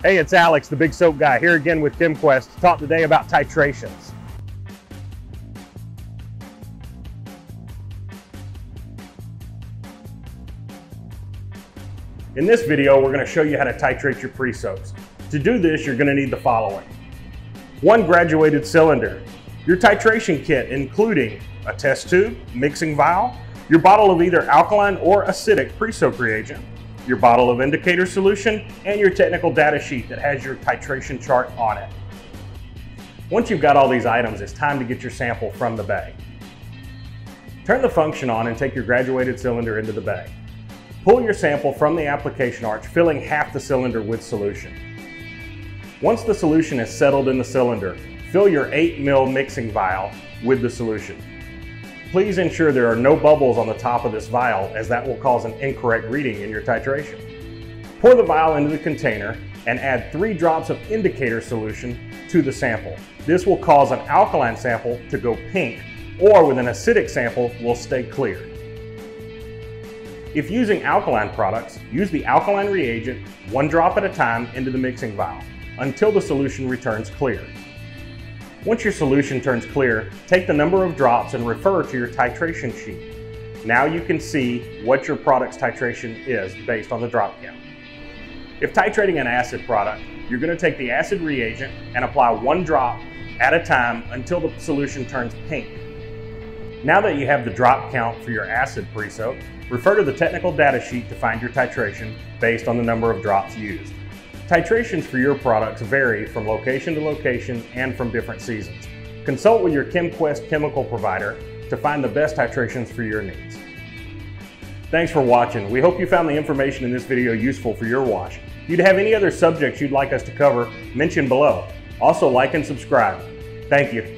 Hey, it's Alex, the Big Soap Guy, here again with ChemQuest to talk today about titrations. In this video, we're going to show you how to titrate your pre-soaks. To do this, you're going to need the following. One graduated cylinder, your titration kit including a test tube, mixing vial, your bottle of either alkaline or acidic pre-soak reagent, your bottle of indicator solution, and your technical data sheet that has your titration chart on it. Once you've got all these items, it's time to get your sample from the bag. Turn the function on and take your graduated cylinder into the bag. Pull your sample from the application arch, filling half the cylinder with solution. Once the solution is settled in the cylinder, fill your 8 ml mixing vial with the solution. Please ensure there are no bubbles on the top of this vial as that will cause an incorrect reading in your titration. Pour the vial into the container and add three drops of indicator solution to the sample. This will cause an alkaline sample to go pink or with an acidic sample will stay clear. If using alkaline products, use the alkaline reagent one drop at a time into the mixing vial until the solution returns clear. Once your solution turns clear, take the number of drops and refer to your titration sheet. Now you can see what your product's titration is based on the drop count. If titrating an acid product, you're going to take the acid reagent and apply one drop at a time until the solution turns pink. Now that you have the drop count for your acid pre-soak, refer to the technical data sheet to find your titration based on the number of drops used. Titrations for your products vary from location to location and from different seasons. Consult with your ChemQuest chemical provider to find the best titrations for your needs. Thanks for watching. We hope you found the information in this video useful for your wash. If you'd have any other subjects you'd like us to cover, mention below. Also like and subscribe. Thank you.